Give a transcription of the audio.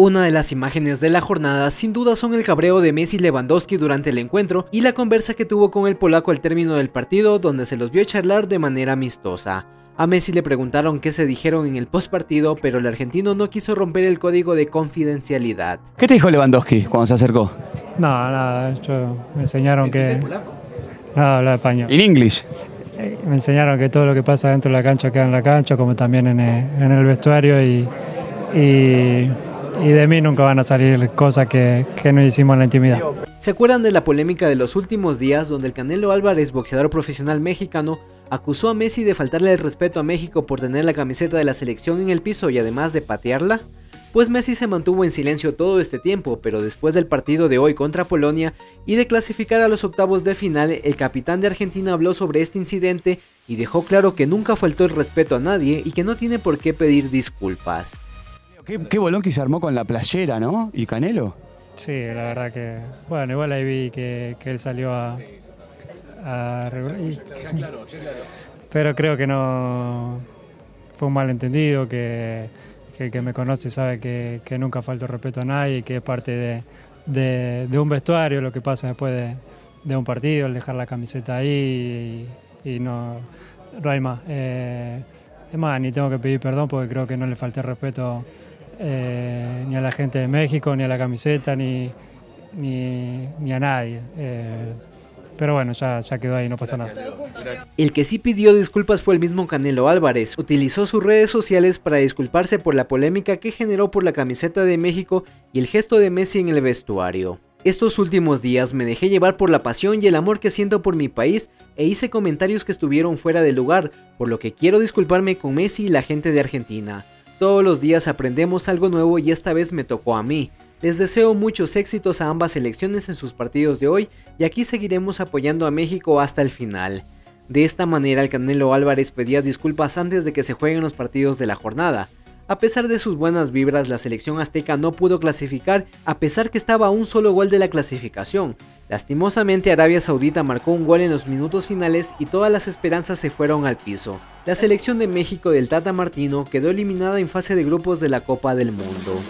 Una de las imágenes de la jornada sin duda son el cabreo de Messi Lewandowski durante el encuentro y la conversa que tuvo con el polaco al término del partido donde se los vio charlar de manera amistosa. A Messi le preguntaron qué se dijeron en el postpartido, pero el argentino no quiso romper el código de confidencialidad. ¿Qué te dijo Lewandowski cuando se acercó? No, nada, yo, me enseñaron que... polaco? No, habla español. ¿En inglés? Eh, me enseñaron que todo lo que pasa dentro de la cancha queda en la cancha, como también en el, vestuario y y de mí nunca van a salir cosas que, que no hicimos en la intimidad. ¿Se acuerdan de la polémica de los últimos días donde el Canelo Álvarez, boxeador profesional mexicano, acusó a Messi de faltarle el respeto a México por tener la camiseta de la selección en el piso y además de patearla? Pues Messi se mantuvo en silencio todo este tiempo, pero después del partido de hoy contra Polonia y de clasificar a los octavos de final, el capitán de Argentina habló sobre este incidente y dejó claro que nunca faltó el respeto a nadie y que no tiene por qué pedir disculpas. Qué, bolón que se armó con la playera, ¿no? ¿Y Canelo? Sí, la verdad que. Bueno, igual ahí vi que, él salió a. a claro, claro. Pero creo que no. Fue un malentendido, que, que el que me conoce sabe que, nunca falto respeto a nadie, que es parte de, un vestuario lo que pasa después de, un partido, el dejar la camiseta ahí y, no, no hay más. Eh, es más, ni tengo que pedir perdón porque creo que no le falté respeto eh, ni a la gente de México, ni a la camiseta, ni, ni, a nadie. Eh, pero bueno, ya, ya quedó ahí, no pasa nada. El que sí pidió disculpas fue el mismo Canelo Álvarez. Utilizó sus redes sociales para disculparse por la polémica que generó por la camiseta de México y el gesto de Messi en el vestuario. Estos últimos días me dejé llevar por la pasión y el amor que siento por mi país e hice comentarios que estuvieron fuera de lugar, por lo que quiero disculparme con Messi y la gente de Argentina. Todos los días aprendemos algo nuevo y esta vez me tocó a mí. Les deseo muchos éxitos a ambas selecciones en sus partidos de hoy y aquí seguiremos apoyando a México hasta el final. De esta manera el Canelo Álvarez pedía disculpas antes de que se jueguen los partidos de la jornada. A pesar de sus buenas vibras, la selección azteca no pudo clasificar a pesar que estaba a un solo gol de la clasificación. Lastimosamente Arabia Saudita marcó un gol en los minutos finales y todas las esperanzas se fueron al piso. La selección de México del Tata Martino quedó eliminada en fase de grupos de la Copa del Mundo.